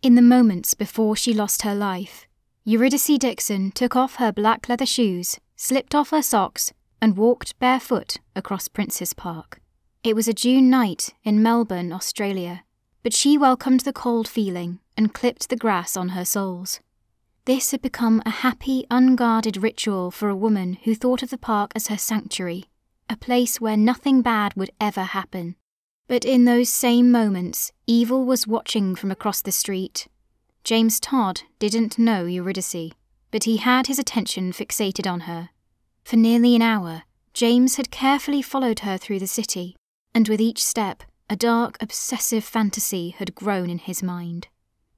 In the moments before she lost her life, Eurydice Dixon took off her black leather shoes, slipped off her socks, and walked barefoot across Princes Park. It was a June night in Melbourne, Australia, but she welcomed the cold feeling and clipped the grass on her soles. This had become a happy, unguarded ritual for a woman who thought of the park as her sanctuary, a place where nothing bad would ever happen. But in those same moments, evil was watching from across the street. James Todd didn't know Eurydice, but he had his attention fixated on her. For nearly an hour, James had carefully followed her through the city, and with each step, a dark, obsessive fantasy had grown in his mind.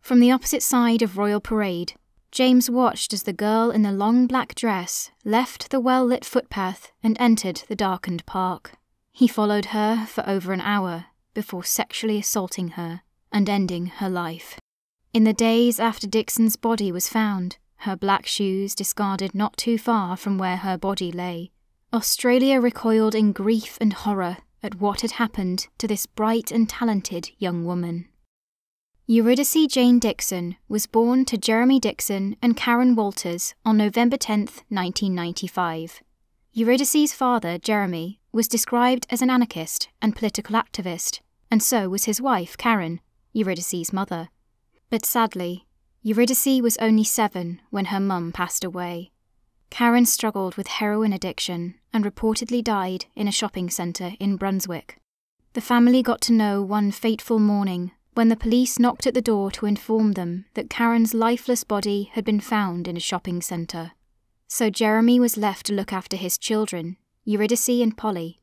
From the opposite side of Royal Parade, James watched as the girl in the long black dress left the well lit footpath and entered the darkened park. He followed her for over an hour before sexually assaulting her and ending her life. In the days after Dixon's body was found, her black shoes discarded not too far from where her body lay, Australia recoiled in grief and horror at what had happened to this bright and talented young woman. Eurydice Jane Dixon was born to Jeremy Dixon and Karen Walters on November 10, 1995. Eurydice's father, Jeremy, was described as an anarchist and political activist, and so was his wife, Karen, Eurydice's mother. But sadly, Eurydice was only seven when her mum passed away. Karen struggled with heroin addiction and reportedly died in a shopping centre in Brunswick. The family got to know one fateful morning when the police knocked at the door to inform them that Karen's lifeless body had been found in a shopping centre. So Jeremy was left to look after his children, Eurydice and Polly.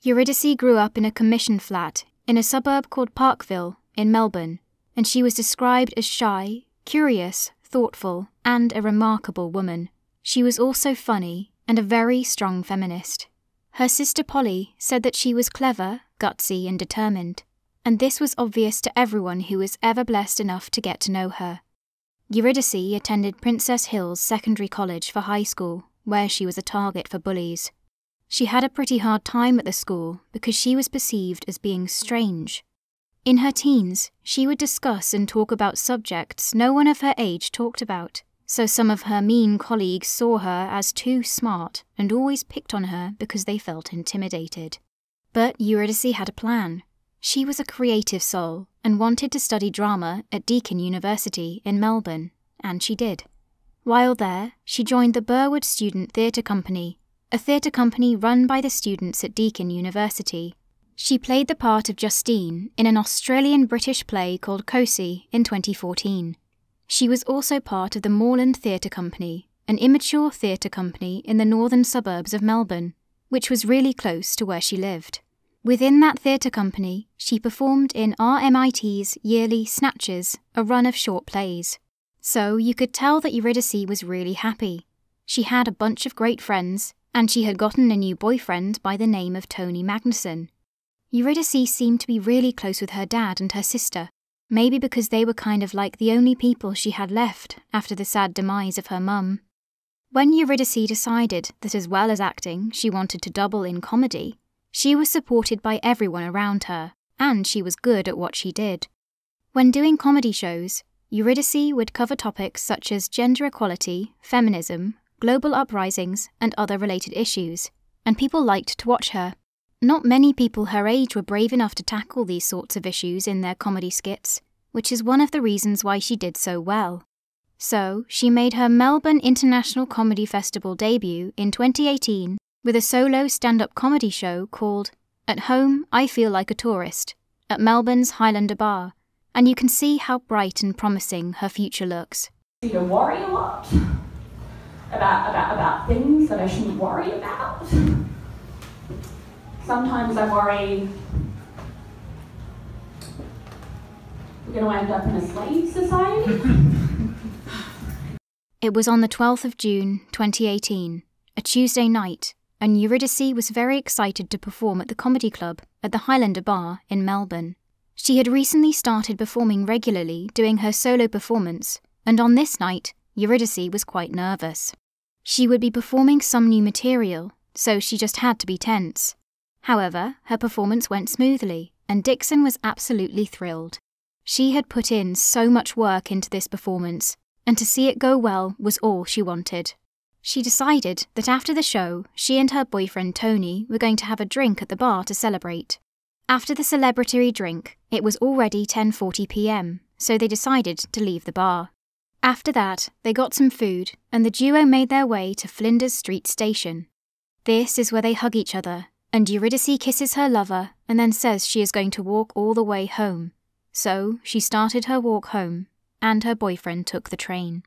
Eurydice grew up in a commission flat in a suburb called Parkville in Melbourne, and she was described as shy, curious, thoughtful, and a remarkable woman. She was also funny and a very strong feminist. Her sister Polly said that she was clever, gutsy, and determined and this was obvious to everyone who was ever blessed enough to get to know her. Eurydice attended Princes Hills Secondary College for high school, where she was a target for bullies. She had a pretty hard time at the school because she was perceived as being strange. In her teens, she would discuss and talk about subjects no one of her age talked about, so some of her mean colleagues saw her as too smart and always picked on her because they felt intimidated. But Eurydice had a plan. She was a creative soul and wanted to study drama at Deakin University in Melbourne, and she did. While there, she joined the Burwood Student Theatre Company, a theatre company run by the students at Deakin University. She played the part of Justine in an Australian British play called Cosi in 2014. She was also part of the Moreland Theatre Company, an immature theatre company in the northern suburbs of Melbourne, which was really close to where she lived. Within that theatre company, she performed in RMIT's yearly Snatches, a run of short plays. So you could tell that Eurydice was really happy. She had a bunch of great friends, and she had gotten a new boyfriend by the name of Tony Magnuson. Eurydice seemed to be really close with her dad and her sister, maybe because they were kind of like the only people she had left after the sad demise of her mum. When Eurydice decided that as well as acting, she wanted to double in comedy, she was supported by everyone around her, and she was good at what she did. When doing comedy shows, Eurydice would cover topics such as gender equality, feminism, global uprisings, and other related issues, and people liked to watch her. Not many people her age were brave enough to tackle these sorts of issues in their comedy skits, which is one of the reasons why she did so well. So, she made her Melbourne International Comedy Festival debut in 2018 with a solo stand up comedy show called At Home I Feel Like a Tourist at Melbourne's Highlander Bar, and you can see how bright and promising her future looks. To worry a lot about, about, about things that I shouldn't worry about. Sometimes I worry we're going to end up in a slave society. it was on the 12th of June 2018, a Tuesday night, and Eurydice was very excited to perform at the Comedy Club at the Highlander Bar in Melbourne. She had recently started performing regularly, doing her solo performance, and on this night, Eurydice was quite nervous. She would be performing some new material, so she just had to be tense. However, her performance went smoothly, and Dixon was absolutely thrilled. She had put in so much work into this performance, and to see it go well was all she wanted. She decided that after the show, she and her boyfriend Tony were going to have a drink at the bar to celebrate. After the celebratory drink, it was already 10:40 p.m., so they decided to leave the bar. After that, they got some food, and the duo made their way to Flinders Street Station. This is where they hug each other, and Eurydice kisses her lover and then says she is going to walk all the way home. So she started her walk home, and her boyfriend took the train.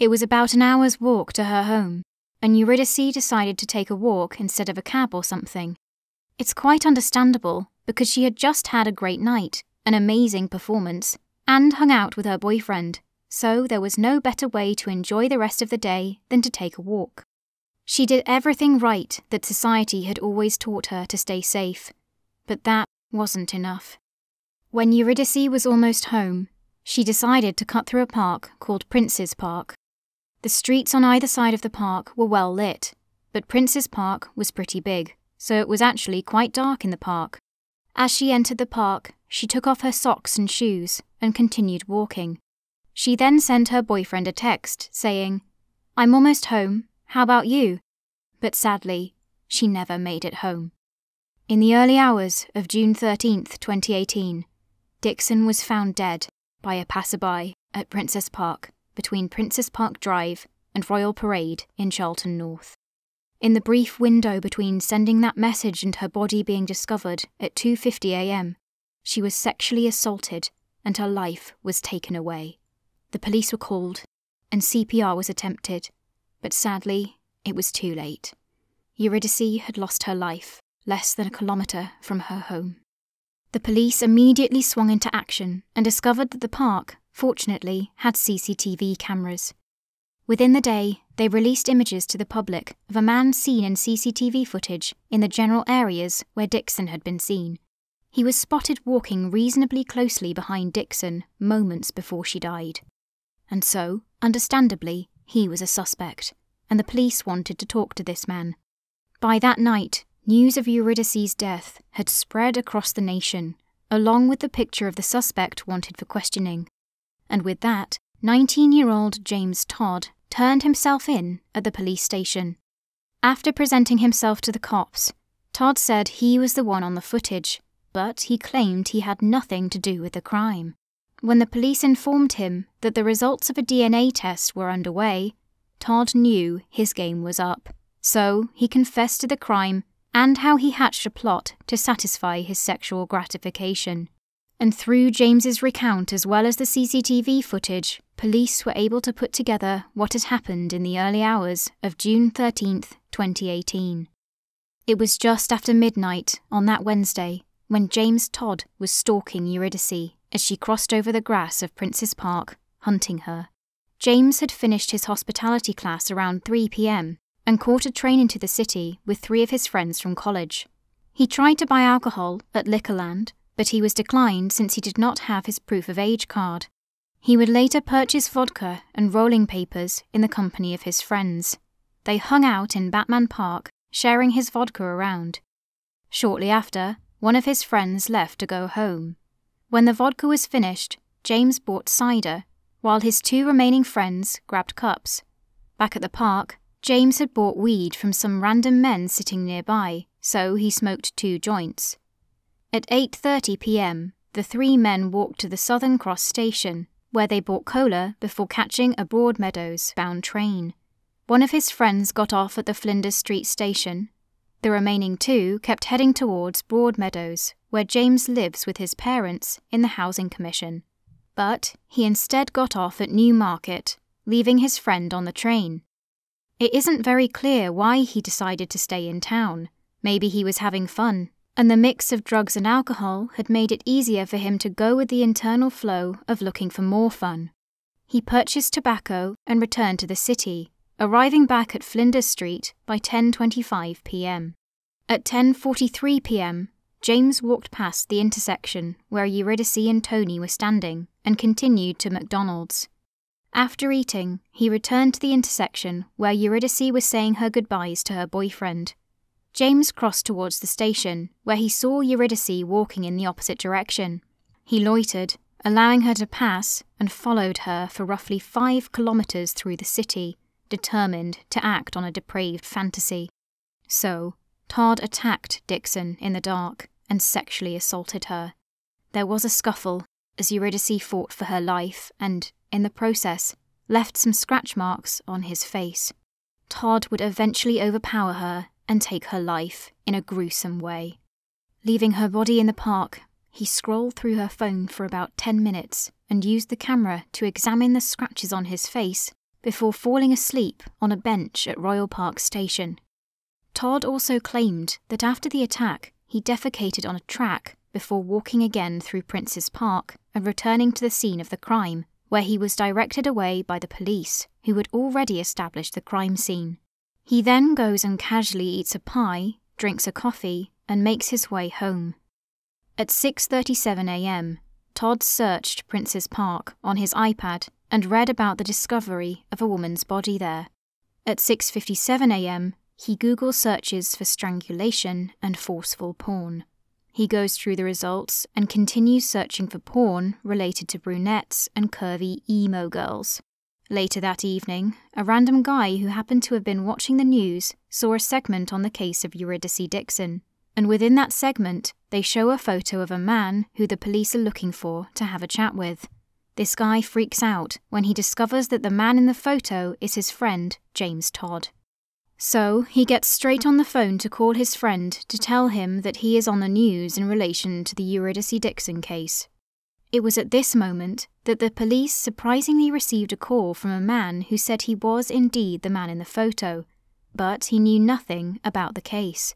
It was about an hour's walk to her home, and Eurydice decided to take a walk instead of a cab or something. It's quite understandable because she had just had a great night, an amazing performance, and hung out with her boyfriend, so there was no better way to enjoy the rest of the day than to take a walk. She did everything right that society had always taught her to stay safe, but that wasn't enough. When Eurydice was almost home, she decided to cut through a park called Prince's Park. The streets on either side of the park were well lit, but Prince's Park was pretty big, so it was actually quite dark in the park. As she entered the park, she took off her socks and shoes and continued walking. She then sent her boyfriend a text saying, I'm almost home, how about you? But sadly, she never made it home. In the early hours of June 13th, 2018, Dixon was found dead by a passerby at Princes Park between Princes Park Drive and Royal Parade in Carlton North. In the brief window between sending that message and her body being discovered at 2:50 a.m., she was sexually assaulted and her life was taken away. The police were called and CPR was attempted, but sadly, it was too late. Eurydice had lost her life less than a kilometre from her home. The police immediately swung into action and discovered that the park, fortunately, had CCTV cameras. Within the day, they released images to the public of a man seen in CCTV footage in the general areas where Dixon had been seen. He was spotted walking reasonably closely behind Dixon moments before she died. And so, understandably, he was a suspect, and the police wanted to talk to this man. By that night, News of Eurydice's death had spread across the nation, along with the picture of the suspect wanted for questioning. And with that, 19 year old James Todd turned himself in at the police station. After presenting himself to the cops, Todd said he was the one on the footage, but he claimed he had nothing to do with the crime. When the police informed him that the results of a DNA test were underway, Todd knew his game was up. So he confessed to the crime and how he hatched a plot to satisfy his sexual gratification. And through James's recount as well as the CCTV footage, police were able to put together what had happened in the early hours of June 13th, 2018. It was just after midnight on that Wednesday when James Todd was stalking Eurydice as she crossed over the grass of Prince's Park, hunting her. James had finished his hospitality class around 3 pm and caught a train into the city with three of his friends from college. He tried to buy alcohol at Liquorland, but he was declined since he did not have his proof of age card. He would later purchase vodka and rolling papers in the company of his friends. They hung out in Batman Park, sharing his vodka around. Shortly after, one of his friends left to go home. When the vodka was finished, James bought cider, while his two remaining friends grabbed cups. Back at the park, James had bought weed from some random men sitting nearby, so he smoked two joints. At 8:30 p.m., the three men walked to the Southern Cross station, where they bought cola before catching a Broadmeadows bound train. One of his friends got off at the Flinders Street station. The remaining two kept heading towards Broadmeadows, where James lives with his parents in the Housing Commission. But he instead got off at Newmarket, leaving his friend on the train. It isn't very clear why he decided to stay in town. Maybe he was having fun, and the mix of drugs and alcohol had made it easier for him to go with the internal flow of looking for more fun. He purchased tobacco and returned to the city, arriving back at Flinders Street by 10:25 p.m. At 10:43 p.m., James walked past the intersection where Eurydice and Tony were standing and continued to McDonald's. After eating, he returned to the intersection where Eurydice was saying her goodbyes to her boyfriend, James crossed towards the station, where he saw Eurydice walking in the opposite direction. He loitered, allowing her to pass, and followed her for roughly five kilometres through the city, determined to act on a depraved fantasy. So, Todd attacked Dixon in the dark and sexually assaulted her. There was a scuffle as Eurydice fought for her life and, in the process, left some scratch marks on his face. Todd would eventually overpower her and take her life in a gruesome way. Leaving her body in the park, he scrolled through her phone for about 10 minutes and used the camera to examine the scratches on his face before falling asleep on a bench at Royal Park Station. Todd also claimed that after the attack, he defecated on a track before walking again through Prince's Park and returning to the scene of the crime, where he was directed away by the police, who had already established the crime scene. He then goes and casually eats a pie, drinks a coffee, and makes his way home. At 6:37 a.m., Todd searched Prince's Park on his iPad and read about the discovery of a woman's body there. At 6:57 a.m., he Google searches for strangulation and forceful porn. He goes through the results and continues searching for porn related to brunettes and curvy emo girls. Later that evening, a random guy who happened to have been watching the news saw a segment on the case of Eurydice Dixon, and within that segment, they show a photo of a man who the police are looking for to have a chat with. This guy freaks out when he discovers that the man in the photo is his friend, James Todd. So he gets straight on the phone to call his friend to tell him that he is on the news in relation to the Eurydice Dixon case. It was at this moment that the police surprisingly received a call from a man who said he was indeed the man in the photo, but he knew nothing about the case.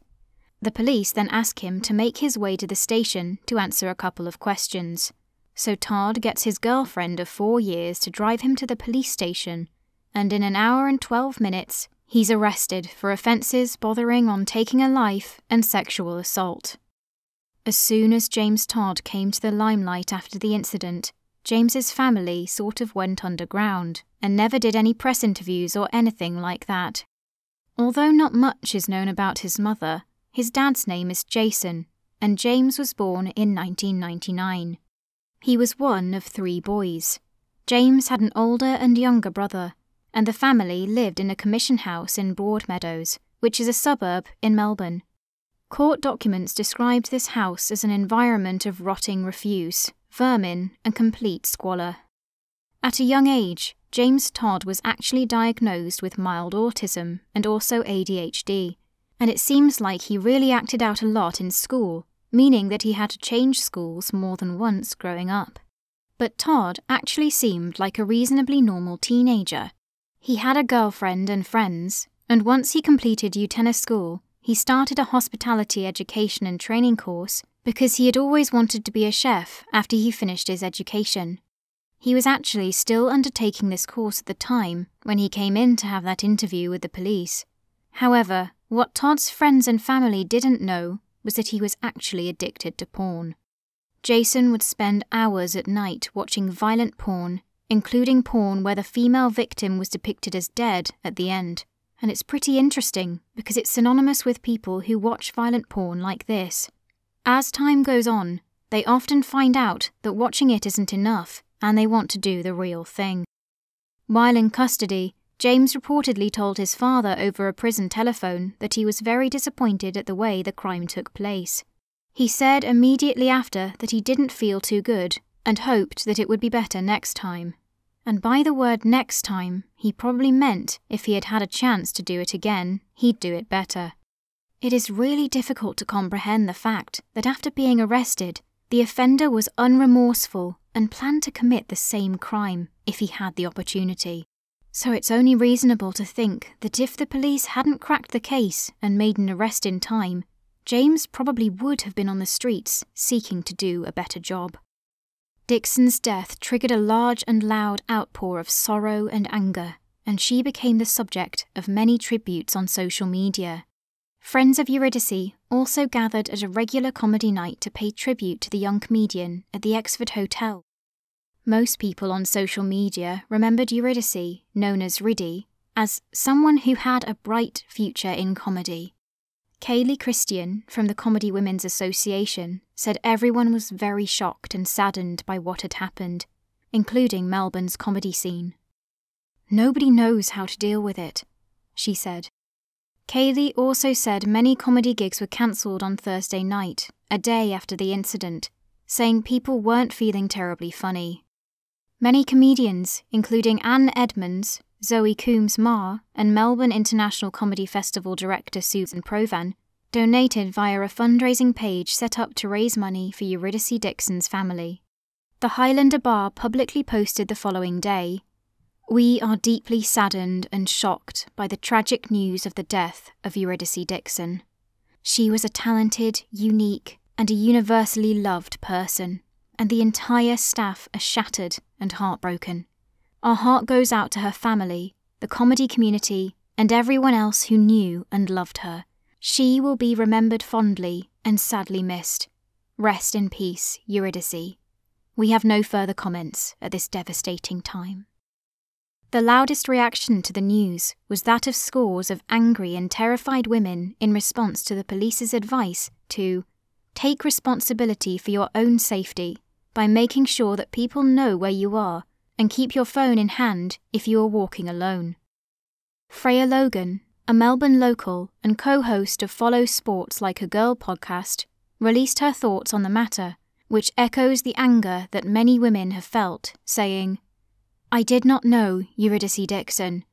The police then ask him to make his way to the station to answer a couple of questions. So Todd gets his girlfriend of four years to drive him to the police station, and in an hour and twelve minutes, He's arrested for offences bothering on taking a life and sexual assault. As soon as James Todd came to the limelight after the incident, James's family sort of went underground and never did any press interviews or anything like that. Although not much is known about his mother, his dad's name is Jason, and James was born in 1999. He was one of three boys. James had an older and younger brother, and the family lived in a commission house in Broadmeadows, which is a suburb in Melbourne. Court documents described this house as an environment of rotting refuse, vermin, and complete squalor. At a young age, James Todd was actually diagnosed with mild autism and also ADHD, and it seems like he really acted out a lot in school, meaning that he had to change schools more than once growing up. But Todd actually seemed like a reasonably normal teenager, he had a girlfriend and friends, and once he completed UTenna school, he started a hospitality education and training course because he had always wanted to be a chef after he finished his education. He was actually still undertaking this course at the time when he came in to have that interview with the police. However, what Todd's friends and family didn't know was that he was actually addicted to porn. Jason would spend hours at night watching violent porn including porn where the female victim was depicted as dead at the end. And it's pretty interesting because it's synonymous with people who watch violent porn like this. As time goes on, they often find out that watching it isn't enough and they want to do the real thing. While in custody, James reportedly told his father over a prison telephone that he was very disappointed at the way the crime took place. He said immediately after that he didn't feel too good and hoped that it would be better next time. And by the word next time, he probably meant if he had had a chance to do it again, he'd do it better. It is really difficult to comprehend the fact that after being arrested, the offender was unremorseful and planned to commit the same crime if he had the opportunity. So it's only reasonable to think that if the police hadn't cracked the case and made an arrest in time, James probably would have been on the streets seeking to do a better job. Dixon's death triggered a large and loud outpour of sorrow and anger, and she became the subject of many tributes on social media. Friends of Eurydice also gathered at a regular comedy night to pay tribute to the young comedian at the Exford Hotel. Most people on social media remembered Eurydice, known as Riddy, as someone who had a bright future in comedy. Kaylee Christian from the Comedy Women's Association said everyone was very shocked and saddened by what had happened, including Melbourne's comedy scene. Nobody knows how to deal with it, she said. Kaylee also said many comedy gigs were cancelled on Thursday night, a day after the incident, saying people weren't feeling terribly funny. Many comedians, including Anne Edmonds, Zoe Coombs Marr, and Melbourne International Comedy Festival director Susan Provan, donated via a fundraising page set up to raise money for Eurydice Dixon's family. The Highlander Bar publicly posted the following day We are deeply saddened and shocked by the tragic news of the death of Eurydice Dixon. She was a talented, unique, and a universally loved person, and the entire staff are shattered and heartbroken. Our heart goes out to her family, the comedy community, and everyone else who knew and loved her. She will be remembered fondly and sadly missed. Rest in peace, Eurydice. We have no further comments at this devastating time. The loudest reaction to the news was that of scores of angry and terrified women in response to the police's advice to take responsibility for your own safety by making sure that people know where you are and keep your phone in hand if you are walking alone. Freya Logan, a Melbourne local and co host of Follow Sports Like a Girl podcast, released her thoughts on the matter, which echoes the anger that many women have felt, saying, I did not know Eurydice Dixon,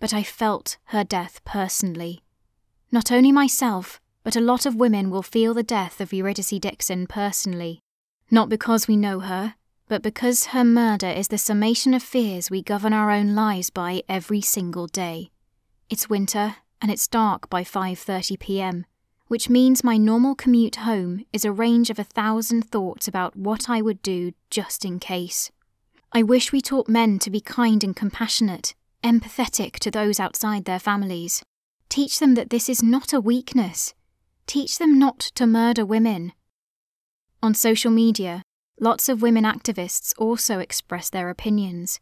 but I felt her death personally. Not only myself, but a lot of women will feel the death of Eurydice Dixon personally, not because we know her, but because her murder is the summation of fears we govern our own lives by every single day. It's winter and it's dark by 5:30 p.m., which means my normal commute home is a range of a thousand thoughts about what I would do just in case. I wish we taught men to be kind and compassionate, empathetic to those outside their families. Teach them that this is not a weakness. Teach them not to murder women. On social media, Lots of women activists also express their opinions.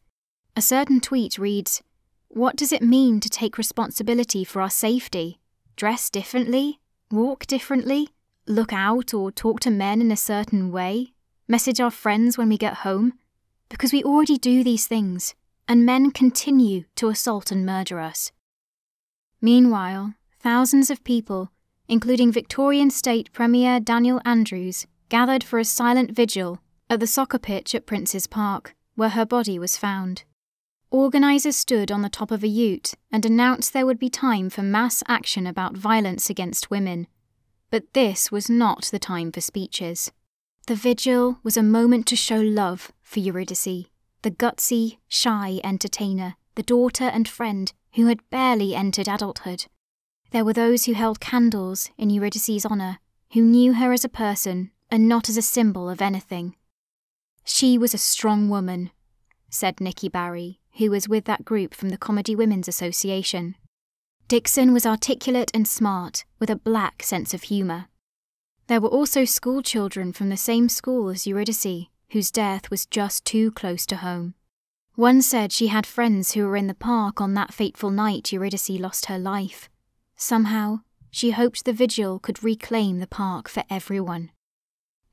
A certain tweet reads What does it mean to take responsibility for our safety? Dress differently? Walk differently? Look out or talk to men in a certain way? Message our friends when we get home? Because we already do these things, and men continue to assault and murder us. Meanwhile, thousands of people, including Victorian State Premier Daniel Andrews, gathered for a silent vigil at the soccer pitch at Prince's Park, where her body was found. Organisers stood on the top of a ute and announced there would be time for mass action about violence against women. But this was not the time for speeches. The vigil was a moment to show love for Eurydice, the gutsy, shy entertainer, the daughter and friend who had barely entered adulthood. There were those who held candles in Eurydice's honour, who knew her as a person and not as a symbol of anything. She was a strong woman, said Nikki Barry, who was with that group from the Comedy Women's Association. Dixon was articulate and smart, with a black sense of humour. There were also school children from the same school as Eurydice, whose death was just too close to home. One said she had friends who were in the park on that fateful night Eurydice lost her life. Somehow, she hoped the vigil could reclaim the park for everyone.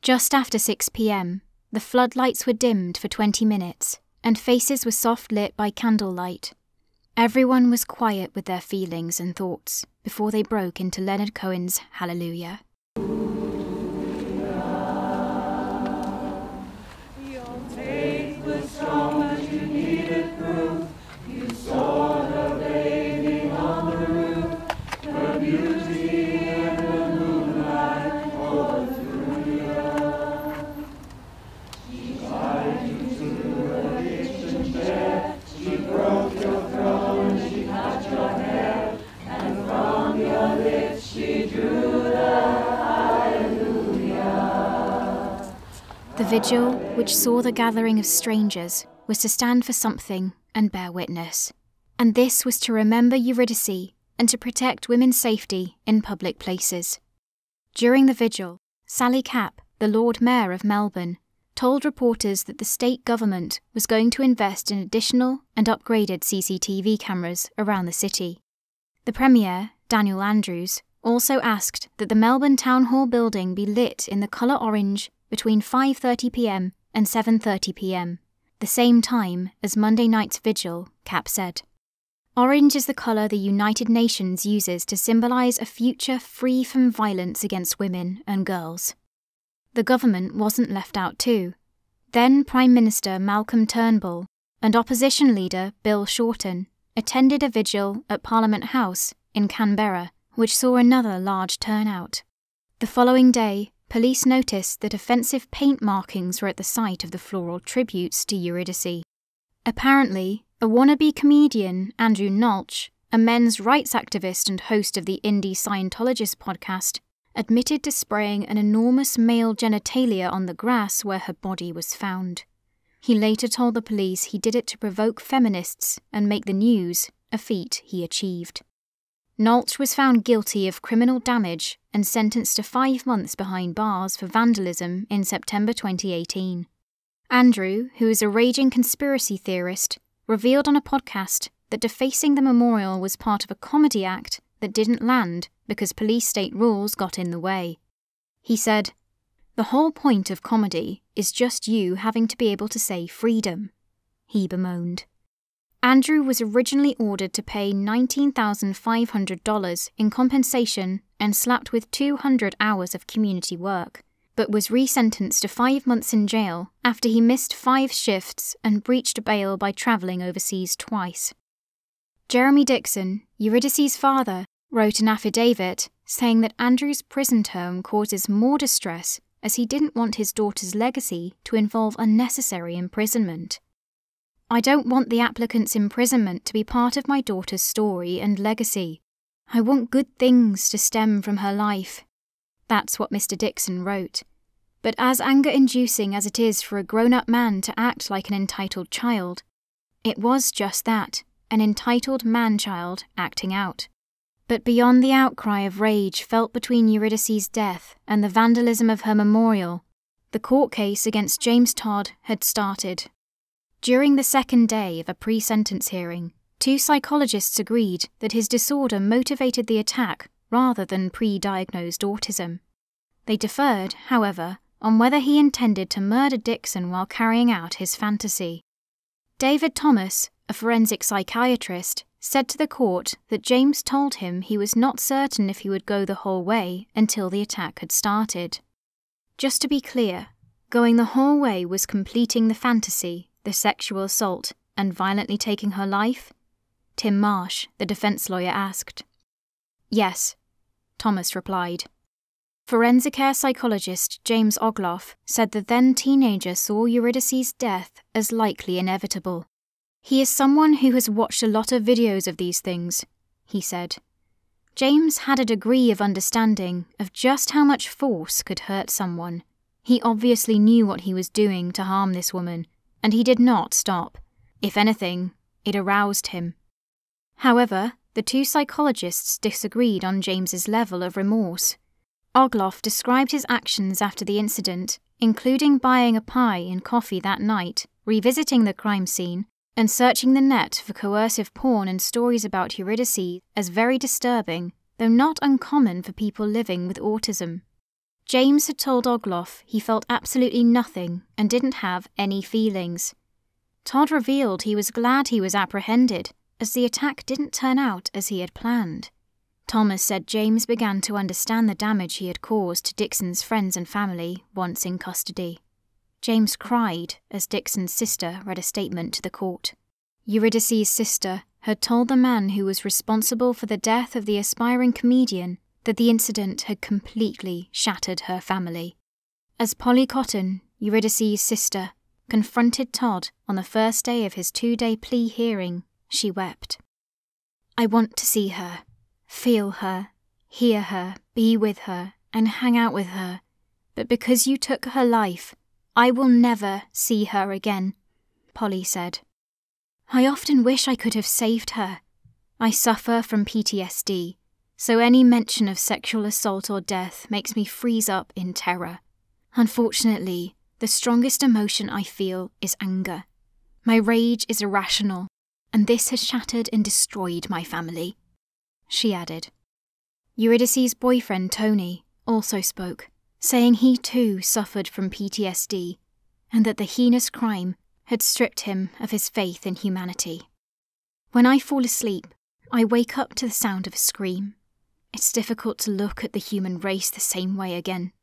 Just after 6 pm, the floodlights were dimmed for 20 minutes, and faces were soft lit by candlelight. Everyone was quiet with their feelings and thoughts before they broke into Leonard Cohen's Hallelujah. Vigil, which saw the gathering of strangers, was to stand for something and bear witness. And this was to remember Eurydice and to protect women's safety in public places. During the vigil, Sally Capp, the Lord Mayor of Melbourne, told reporters that the state government was going to invest in additional and upgraded CCTV cameras around the city. The Premier, Daniel Andrews, also asked that the Melbourne Town Hall building be lit in the colour orange between 5:30 p.m. and 7:30 p.m., the same time as Monday night's vigil, Capp said. Orange is the colour the United Nations uses to symbolise a future free from violence against women and girls. The government wasn't left out too. Then Prime Minister Malcolm Turnbull and opposition leader Bill Shorten attended a vigil at Parliament House in Canberra, which saw another large turnout. The following day, police noticed that offensive paint markings were at the site of the floral tributes to Eurydice. Apparently, a wannabe comedian, Andrew Nolch, a men's rights activist and host of the Indie Scientologist podcast, admitted to spraying an enormous male genitalia on the grass where her body was found. He later told the police he did it to provoke feminists and make the news, a feat he achieved. Nolch was found guilty of criminal damage and sentenced to five months behind bars for vandalism in September 2018. Andrew, who is a raging conspiracy theorist, revealed on a podcast that defacing the memorial was part of a comedy act that didn't land because police state rules got in the way. He said, The whole point of comedy is just you having to be able to say freedom. He bemoaned. Andrew was originally ordered to pay $19,500 in compensation and slapped with 200 hours of community work but was resentenced to five months in jail after he missed five shifts and breached bail by travelling overseas twice. Jeremy Dixon, Eurydice's father, wrote an affidavit saying that Andrew's prison term causes more distress as he didn't want his daughter's legacy to involve unnecessary imprisonment. I don't want the applicant's imprisonment to be part of my daughter's story and legacy. I want good things to stem from her life, that's what Mr. Dixon wrote. But as anger inducing as it is for a grown up man to act like an entitled child, it was just that an entitled man child acting out. But beyond the outcry of rage felt between Eurydice's death and the vandalism of her memorial, the court case against James Todd had started. During the second day of a pre sentence hearing, two psychologists agreed that his disorder motivated the attack rather than pre diagnosed autism. They deferred, however, on whether he intended to murder Dixon while carrying out his fantasy. David Thomas, a forensic psychiatrist, said to the court that James told him he was not certain if he would go the whole way until the attack had started. Just to be clear, going the whole way was completing the fantasy, the sexual assault, and violently taking her life? Tim Marsh, the defense lawyer, asked. Yes, Thomas replied. Forensicare psychologist James Ogloff said the then teenager saw Eurydice's death as likely inevitable. He is someone who has watched a lot of videos of these things, he said. James had a degree of understanding of just how much force could hurt someone. He obviously knew what he was doing to harm this woman, and he did not stop. If anything, it aroused him. However, the two psychologists disagreed on James's level of remorse. Ogloff described his actions after the incident, including buying a pie and coffee that night, revisiting the crime scene, and searching the net for coercive porn and stories about Eurydice as very disturbing, though not uncommon for people living with autism. James had told Ogloff he felt absolutely nothing and didn't have any feelings. Todd revealed he was glad he was apprehended as the attack didn't turn out as he had planned. Thomas said James began to understand the damage he had caused to Dixon's friends and family once in custody. James cried as Dixon's sister read a statement to the court. Eurydice's sister had told the man who was responsible for the death of the aspiring comedian that the incident had completely shattered her family. As Polly Cotton, Eurydice's sister, confronted Todd on the first day of his two day plea hearing, she wept. I want to see her, feel her, hear her, be with her, and hang out with her. But because you took her life, I will never see her again, Polly said. I often wish I could have saved her. I suffer from PTSD, so any mention of sexual assault or death makes me freeze up in terror. Unfortunately, the strongest emotion I feel is anger. My rage is irrational and this has shattered and destroyed my family. She added. Eurydice's boyfriend Tony also spoke, saying he too suffered from PTSD and that the heinous crime had stripped him of his faith in humanity. When I fall asleep, I wake up to the sound of a scream. It's difficult to look at the human race the same way again.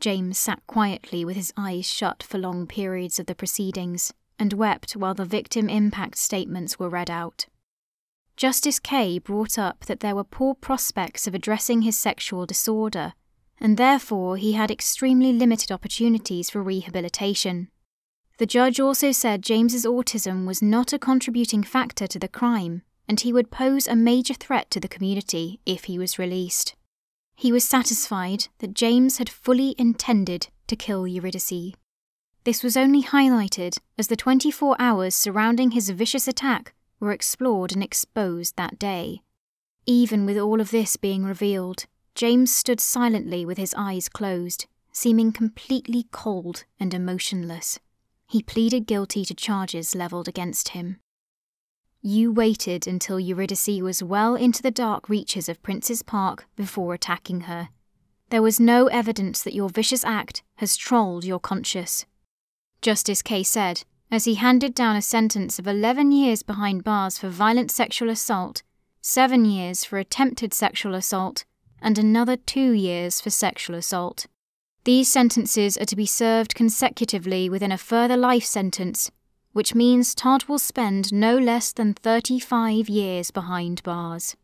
James sat quietly with his eyes shut for long periods of the proceedings and wept while the victim impact statements were read out. Justice Kaye brought up that there were poor prospects of addressing his sexual disorder, and therefore he had extremely limited opportunities for rehabilitation. The judge also said James's autism was not a contributing factor to the crime, and he would pose a major threat to the community if he was released. He was satisfied that James had fully intended to kill Eurydice. This was only highlighted as the 24 hours surrounding his vicious attack were explored and exposed that day. Even with all of this being revealed, James stood silently with his eyes closed, seeming completely cold and emotionless. He pleaded guilty to charges levelled against him. You waited until Eurydice was well into the dark reaches of Prince's Park before attacking her. There was no evidence that your vicious act has trolled your conscience. Justice Kaye said, as he handed down a sentence of 11 years behind bars for violent sexual assault, 7 years for attempted sexual assault, and another 2 years for sexual assault. These sentences are to be served consecutively within a further life sentence, which means Todd will spend no less than 35 years behind bars.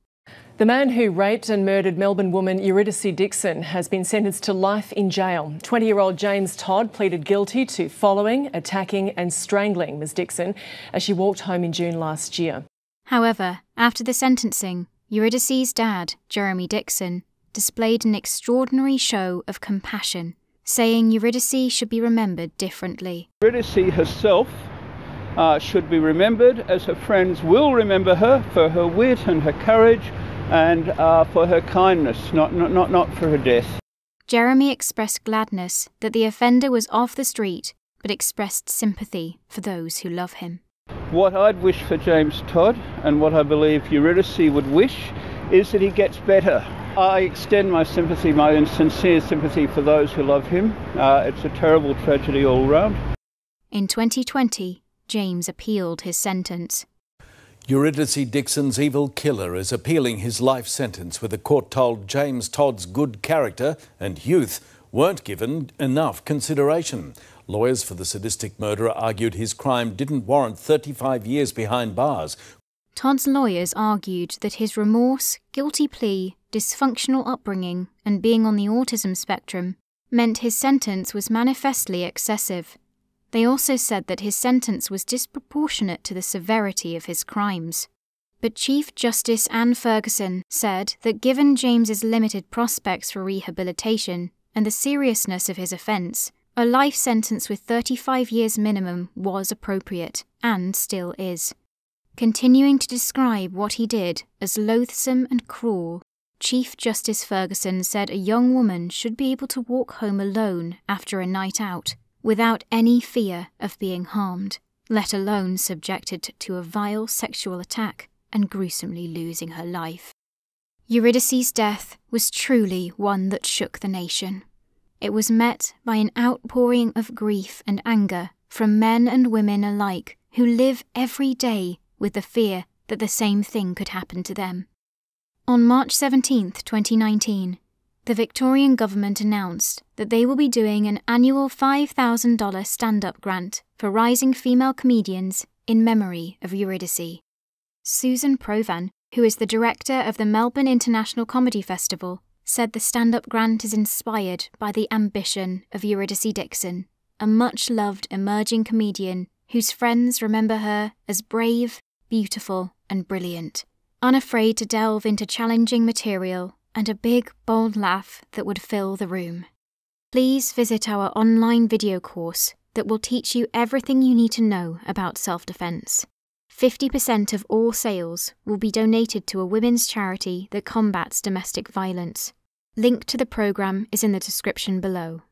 The man who raped and murdered Melbourne woman Eurydice Dixon has been sentenced to life in jail. 20 year old James Todd pleaded guilty to following, attacking, and strangling Ms Dixon as she walked home in June last year. However, after the sentencing, Eurydice's dad, Jeremy Dixon, displayed an extraordinary show of compassion, saying Eurydice should be remembered differently. Eurydice herself uh, should be remembered as her friends will remember her for her wit and her courage and uh, for her kindness, not, not, not, not for her death. Jeremy expressed gladness that the offender was off the street, but expressed sympathy for those who love him. What I'd wish for James Todd, and what I believe Eurydice would wish, is that he gets better. I extend my sympathy, my sincere sympathy for those who love him. Uh, it's a terrible tragedy all round. In 2020, James appealed his sentence. Eurydice Dixon's evil killer is appealing his life sentence, with the court told James Todd's good character and youth weren't given enough consideration. Lawyers for the sadistic murderer argued his crime didn't warrant 35 years behind bars. Todd's lawyers argued that his remorse, guilty plea, dysfunctional upbringing, and being on the autism spectrum meant his sentence was manifestly excessive. They also said that his sentence was disproportionate to the severity of his crimes. But Chief Justice Anne Ferguson said that given James's limited prospects for rehabilitation and the seriousness of his offence, a life sentence with 35 years minimum was appropriate, and still is. Continuing to describe what he did as loathsome and cruel, Chief Justice Ferguson said a young woman should be able to walk home alone after a night out without any fear of being harmed, let alone subjected to a vile sexual attack and gruesomely losing her life. Eurydice's death was truly one that shook the nation. It was met by an outpouring of grief and anger from men and women alike who live every day with the fear that the same thing could happen to them. On March 17, 2019, the Victorian government announced that they will be doing an annual $5,000 stand up grant for rising female comedians in memory of Eurydice. Susan Provan, who is the director of the Melbourne International Comedy Festival, said the stand up grant is inspired by the ambition of Eurydice Dixon, a much loved emerging comedian whose friends remember her as brave, beautiful, and brilliant, unafraid to delve into challenging material and a big, bold laugh that would fill the room. Please visit our online video course that will teach you everything you need to know about self defense. 50% of all sales will be donated to a women's charity that combats domestic violence. Link to the program is in the description below.